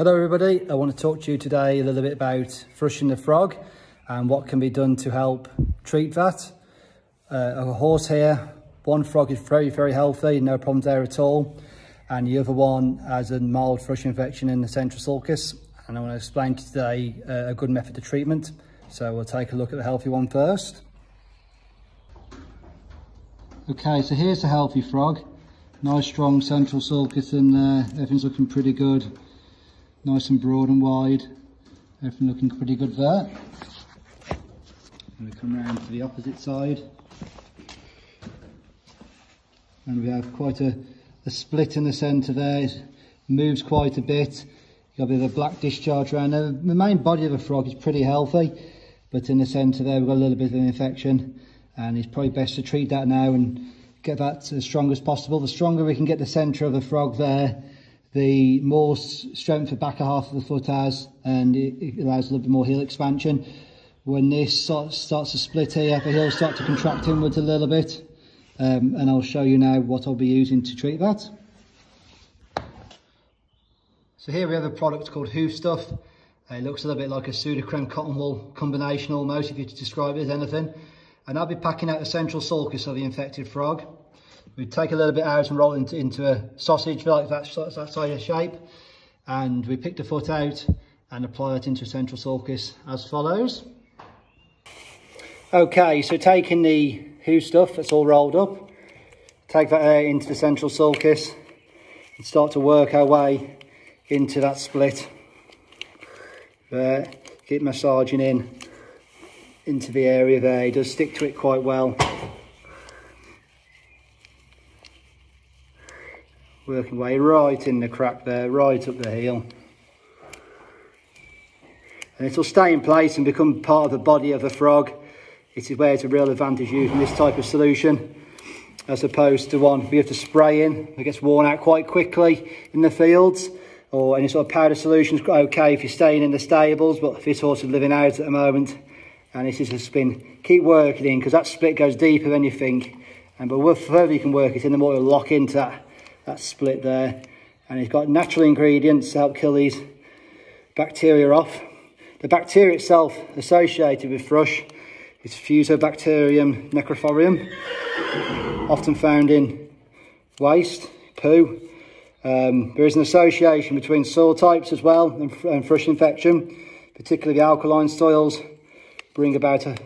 Hello everybody, I want to talk to you today a little bit about thrushing the frog and what can be done to help treat that. Uh, a horse here, one frog is very, very healthy, no problems there at all. And the other one has a mild thrush infection in the central sulcus. And I want to explain to you today uh, a good method of treatment. So we'll take a look at the healthy one first. Okay, so here's the healthy frog. Nice strong central sulcus in there, everything's looking pretty good nice and broad and wide. Everything looking pretty good there. And we come around to the opposite side. And we have quite a, a split in the centre there. It moves quite a bit. Got a bit of a black discharge around there. The main body of the frog is pretty healthy, but in the centre there we've got a little bit of an infection. And it's probably best to treat that now and get that as strong as possible. The stronger we can get the centre of the frog there, the more strength the back half of the foot has and it, allows a little bit more heel expansion. When this sort, starts to split here, the heel start to contract inwards a little bit um, and I'll show you now what I'll be using to treat that. So here we have a product called Hoof Stuff. Uh, it looks a little bit like a Sudocrem cotton wool combination almost if you describe it as anything. And I'll be packing out the central sulcus of the infected frog. We take a little bit out and roll it into, into a sausage like that, that side of shape. And we pick the foot out and apply it into a central sulcus as follows. Okay, so taking the Hoof stuff that's all rolled up, take that out into the central sulcus and start to work our way into that split. There, keep massaging in into the area there. It does stick to it quite well. Working way right in the crack there, right up the heel. And it'll stay in place and become part of the body of the frog. It is where it's a real advantage using this type of solution as opposed to one we have to spray in. It gets worn out quite quickly in the fields or any sort of powder solution is okay if you're staying in the stables, but if this horse is living out at the moment and this is a spin, keep working in because that split goes deeper than you think. And but the further you can work it in, the more it'll lock into that that split there. And it's got natural ingredients to help kill these bacteria off. The bacteria itself associated with thrush is Fusobacterium necrophorum, often found in waste, poo. Um, there is an association between soil types as well and, and thrush infection, particularly the alkaline soils bring about a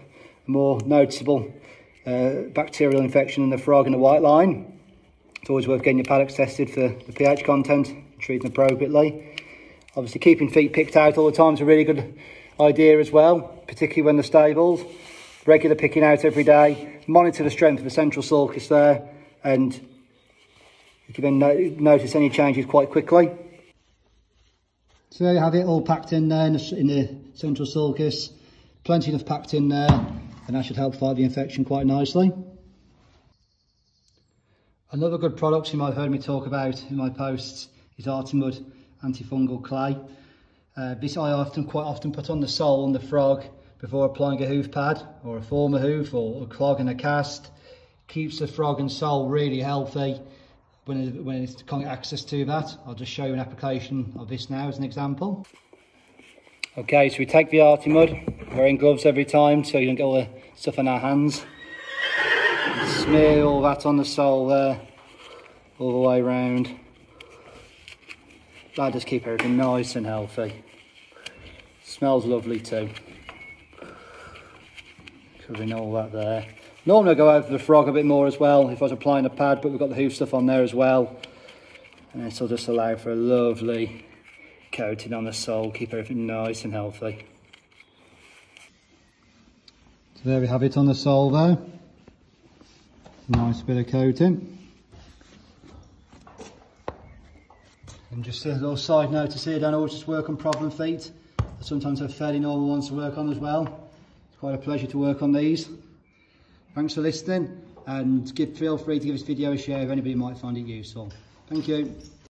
more noticeable uh, bacterial infection in the frog and the white line. It's always worth getting your paddocks tested for the pH content, treating appropriately. Obviously keeping feet picked out all the time is a really good idea as well, particularly when the stables. Regular picking out every day, monitor the strength of the central sulcus there, and you can then no notice any changes quite quickly. So there you have it all packed in there in the, in the central sulcus, plenty enough packed in there, and that should help fight the infection quite nicely. Another good product you might have heard me talk about in my posts is Artimud antifungal clay. Uh, this I often, quite often put on the sole on the frog before applying a hoof pad or a former hoof or a clog and a cast. Keeps the frog and sole really healthy when, it, when it's get access to that. I'll just show you an application of this now as an example. Okay, so we take the Artimud, wearing gloves every time so you don't get all the stuff on our hands smear all that on the sole there all the way around that just keep everything nice and healthy. Smells lovely too. Covering all that there. Normally I go over the frog a bit more as well if I was applying a pad but we've got the hoof stuff on there as well. And this will just allow for a lovely coating on the sole keep everything nice and healthy. So there we have it on the sole there Nice bit of coating. And just a little side note to say I don't always just work on problem feet. Sometimes have fairly normal ones to work on as well. It's quite a pleasure to work on these. Thanks for listening and give, feel free to give this video a share if anybody might find it useful. Thank you.